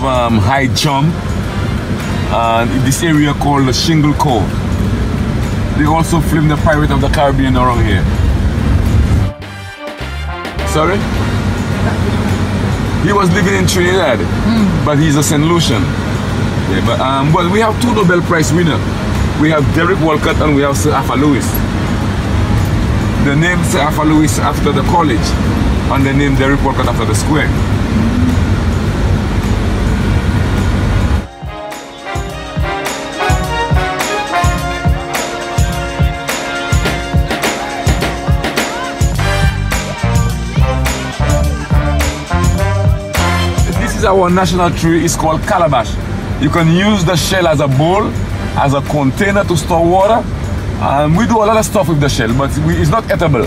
have um, high jump. And this area called the Shingle Cove. They also filmed the Pirate of the Caribbean around here. Sorry? He was living in Trinidad, but he's a St. Lucian. Yeah, but um, well, we have two Nobel Prize winners. We have Derek Walcott and we have Sir Arthur Lewis. The name Sir Arthur Lewis after the college, and the name Derek Walcott after the square. Is our national tree. It's called calabash. You can use the shell as a bowl, as a container to store water. Um, we do a lot of stuff with the shell, but we, it's not edible.